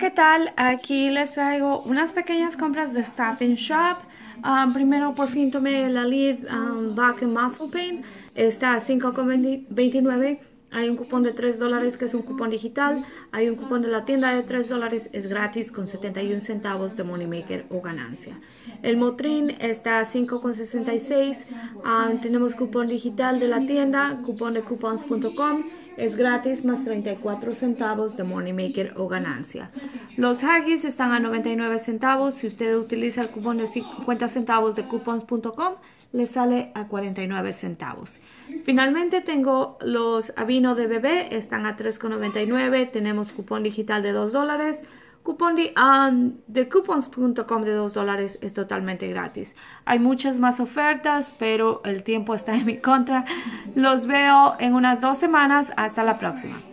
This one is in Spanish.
¿Qué tal? Aquí les traigo unas pequeñas compras de Stop Shop. Um, primero, por fin tomé la Lead um, Back Muscle Pain. Está a 5,29. Hay un cupón de 3 dólares que es un cupón digital. Hay un cupón de la tienda de 3 dólares, es gratis con 71 centavos de Money Maker o ganancia. El Motrin está a 5,66. Um, tenemos cupón digital de la tienda, cupón de coupons.com es gratis más 34 centavos de Money Maker o ganancia. Los Haggis están a 99 centavos. Si usted utiliza el cupón de 50 centavos de coupons.com, le sale a 49 centavos. Finalmente tengo los Avino de bebé, están a 3,99. Tenemos cupón digital de 2 dólares. Cupón de, um, de coupons.com de 2 dólares es totalmente gratis. Hay muchas más ofertas, pero el tiempo está en mi contra. Los veo en unas dos semanas. Hasta la próxima.